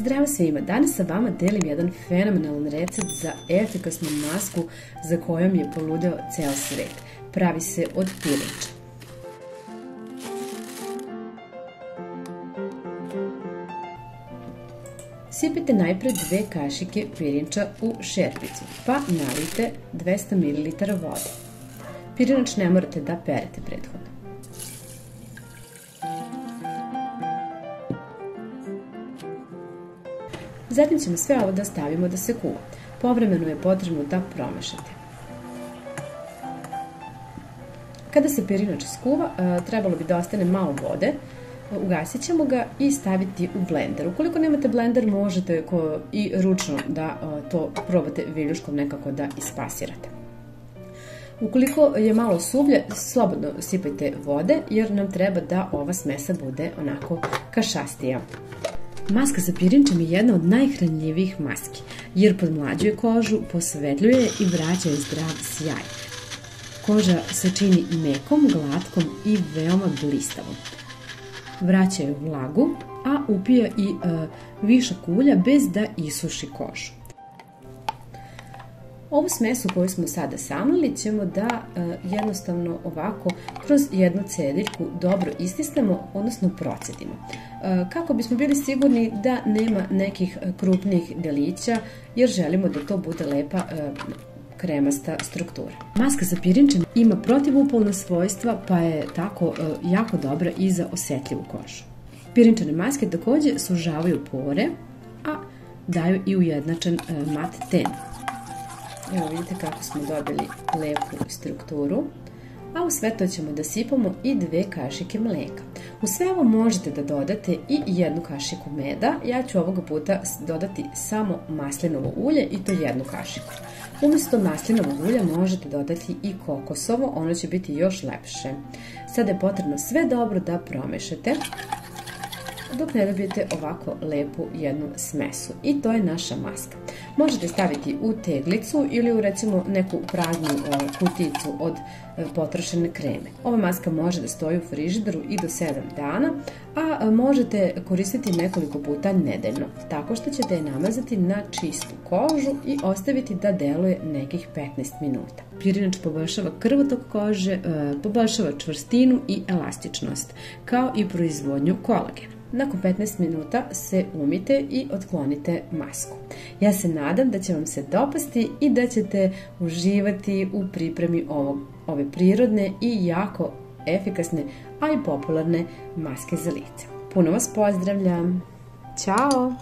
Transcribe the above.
Zdravo svima, danas sa vama delim jedan fenomenalan recept za efikasnu masku za kojom je poludeo ceo svet. Pravi se od pirinča. Sipite najpred dve kašike pirinča u šerpicu, pa nalijte 200 ml vode. Pirinač ne morate da perete prethodno. Zatim ćemo sve ovo da stavimo da se kuva. Povremeno je potrebno da promešate. Kada se pirinač skuva, e, trebalo bi da ostane malo vode, ugasit ćemo ga i staviti u blender. Ukoliko nemate blender, možete i ručno da e, to probate viljuškom nekako da ispasirate. Ukoliko je malo sublje, slobodno sipajte vode jer nam treba da ova smesa bude onako kašastija. Maska za pirinčem je jedna od najhranljivijih maski, jer podmlađuje kožu, posvetljuje i vraća zdrav sjaj. Koža se čini mekom, glatkom i veoma blistavom. Vraća je vlagu, a upija i e, višak ulja bez da isuši kožu. Ovu smesu koju smo sada samlili ćemo da e, jednostavno ovako kroz jednu cediljku dobro istisnemo, odnosno procedimo. E, kako bismo bili sigurni da nema nekih krupnih delića, jer želimo da to bude lepa e, kremasta struktura. Maska za pirinčan ima protivupolna svojstva, pa je tako jako dobra i za osetljivu kožu. Pirinčane maske takođe sužavaju pore, a daju i ujednačen mat ten. Evo vidite kako smo dobili lepu strukturu. A u sve to ćemo da sipamo i dve kašike mleka. U sve ovo možete da dodate i jednu kašiku meda. Ja ću ovoga puta dodati samo maslinovo ulje i to jednu kašiku. Umesto maslinovog ulja možete dodati i kokosovo, ono će biti još lepše. Sada je potrebno sve dobro da promešate dok ne dobijete ovako lepu jednu smesu. I to je naša maska. Možete staviti u teglicu ili u recimo neku praznu e, kuticu od e, potrošene kreme. Ova maska može da stoji u frižideru i do 7 dana, a e, možete koristiti nekoliko puta nedeljno, tako što ćete je namazati na čistu kožu i ostaviti da deluje nekih 15 minuta. Pirinač poboljšava krvotok kože, poboljšava čvrstinu i elastičnost, kao i proizvodnju kolagena. Nakon 15 minuta se umite i otklonite masku. Ja se nadam da će vam se dopasti i da ćete uživati u pripremi ovog, ove prirodne i jako efikasne, a i popularne maske za lice. Puno vas pozdravljam! Ćao!